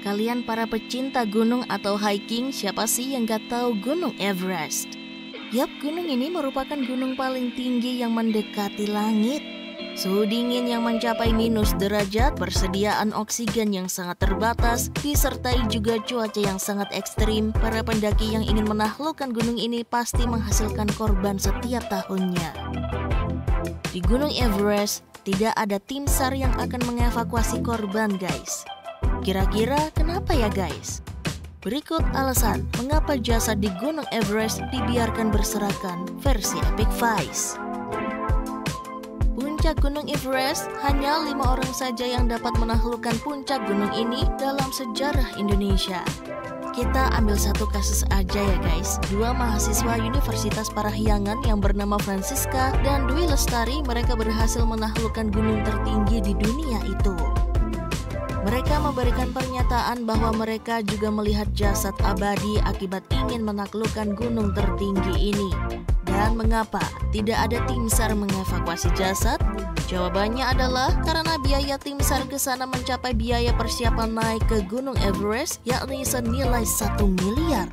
Kalian para pecinta gunung atau hiking, siapa sih yang gak tahu Gunung Everest? Yap, gunung ini merupakan gunung paling tinggi yang mendekati langit. Suhu dingin yang mencapai minus derajat, persediaan oksigen yang sangat terbatas, disertai juga cuaca yang sangat ekstrim, para pendaki yang ingin menaklukkan gunung ini pasti menghasilkan korban setiap tahunnya. Di Gunung Everest, tidak ada tim SAR yang akan mengevakuasi korban guys. Kira-kira kenapa ya guys? Berikut alasan mengapa jasad di Gunung Everest dibiarkan berserakan versi Epic Vice. Puncak Gunung Everest hanya lima orang saja yang dapat menaklukkan puncak gunung ini dalam sejarah Indonesia. Kita ambil satu kasus aja ya guys. Dua mahasiswa Universitas Parahyangan yang bernama Francisca dan Dwi Lestari mereka berhasil menaklukkan gunung tertinggi di dunia itu. Mereka memberikan pernyataan bahwa mereka juga melihat jasad abadi akibat ingin menaklukkan gunung tertinggi ini. Dan mengapa tidak ada tim SAR mengevakuasi jasad? Jawabannya adalah karena biaya tim SAR ke sana mencapai biaya persiapan naik ke Gunung Everest yakni senilai 1 miliar.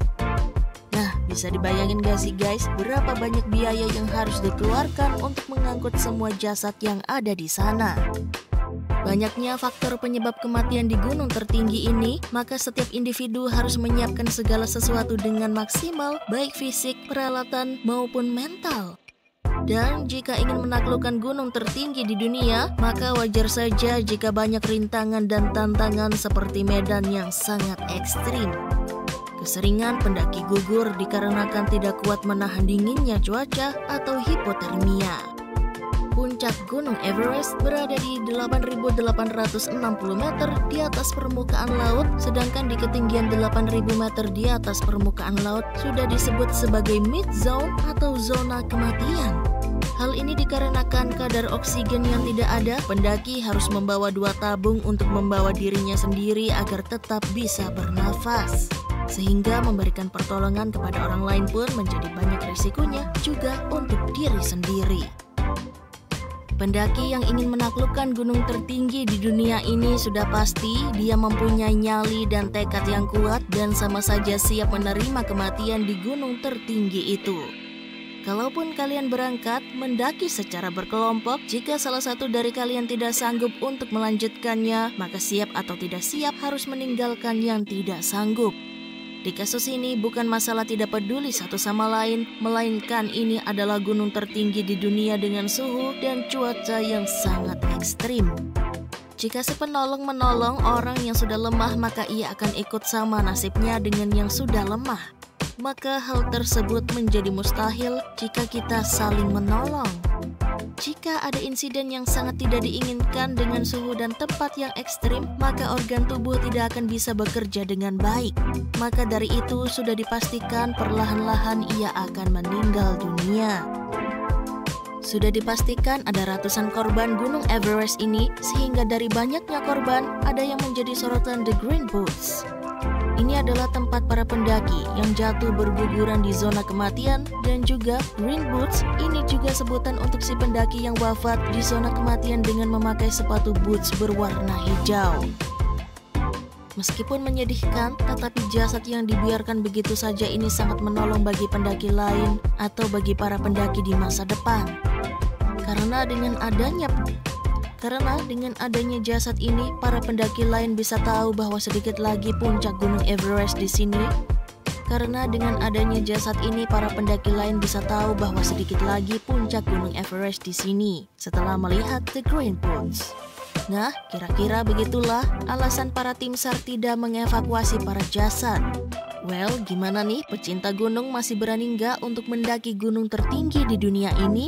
Nah, bisa dibayangin gak sih guys, berapa banyak biaya yang harus dikeluarkan untuk mengangkut semua jasad yang ada di sana? Banyaknya faktor penyebab kematian di gunung tertinggi ini, maka setiap individu harus menyiapkan segala sesuatu dengan maksimal, baik fisik, peralatan, maupun mental. Dan jika ingin menaklukkan gunung tertinggi di dunia, maka wajar saja jika banyak rintangan dan tantangan seperti medan yang sangat ekstrim. Keseringan pendaki gugur dikarenakan tidak kuat menahan dinginnya cuaca atau hipotermia puncak Gunung Everest berada di 8.860 meter di atas permukaan laut, sedangkan di ketinggian 8.000 meter di atas permukaan laut sudah disebut sebagai mid zone atau zona kematian. Hal ini dikarenakan kadar oksigen yang tidak ada, pendaki harus membawa dua tabung untuk membawa dirinya sendiri agar tetap bisa bernafas. Sehingga memberikan pertolongan kepada orang lain pun menjadi banyak risikonya juga untuk diri sendiri. Pendaki yang ingin menaklukkan gunung tertinggi di dunia ini sudah pasti dia mempunyai nyali dan tekad yang kuat dan sama saja siap menerima kematian di gunung tertinggi itu. Kalaupun kalian berangkat mendaki secara berkelompok, jika salah satu dari kalian tidak sanggup untuk melanjutkannya, maka siap atau tidak siap harus meninggalkan yang tidak sanggup. Di kasus ini bukan masalah tidak peduli satu sama lain, melainkan ini adalah gunung tertinggi di dunia dengan suhu dan cuaca yang sangat ekstrim. Jika si penolong menolong orang yang sudah lemah, maka ia akan ikut sama nasibnya dengan yang sudah lemah. Maka hal tersebut menjadi mustahil jika kita saling menolong. Jika ada insiden yang sangat tidak diinginkan dengan suhu dan tempat yang ekstrim, maka organ tubuh tidak akan bisa bekerja dengan baik. Maka dari itu sudah dipastikan perlahan-lahan ia akan meninggal dunia. Sudah dipastikan ada ratusan korban Gunung Everest ini, sehingga dari banyaknya korban, ada yang menjadi sorotan The Green Boots. Ini adalah tempat para pendaki yang jatuh berguguran di zona kematian dan juga green boots ini juga sebutan untuk si pendaki yang wafat di zona kematian dengan memakai sepatu boots berwarna hijau. Meskipun menyedihkan, tetapi jasad yang dibiarkan begitu saja ini sangat menolong bagi pendaki lain atau bagi para pendaki di masa depan. Karena dengan adanya karena dengan adanya jasad ini, para pendaki lain bisa tahu bahwa sedikit lagi puncak Gunung Everest di sini. Karena dengan adanya jasad ini, para pendaki lain bisa tahu bahwa sedikit lagi puncak Gunung Everest di sini setelah melihat The Green Bones. Nah, kira-kira begitulah alasan para tim SAR tidak mengevakuasi para jasad. Well, gimana nih pecinta gunung masih berani nggak untuk mendaki gunung tertinggi di dunia ini?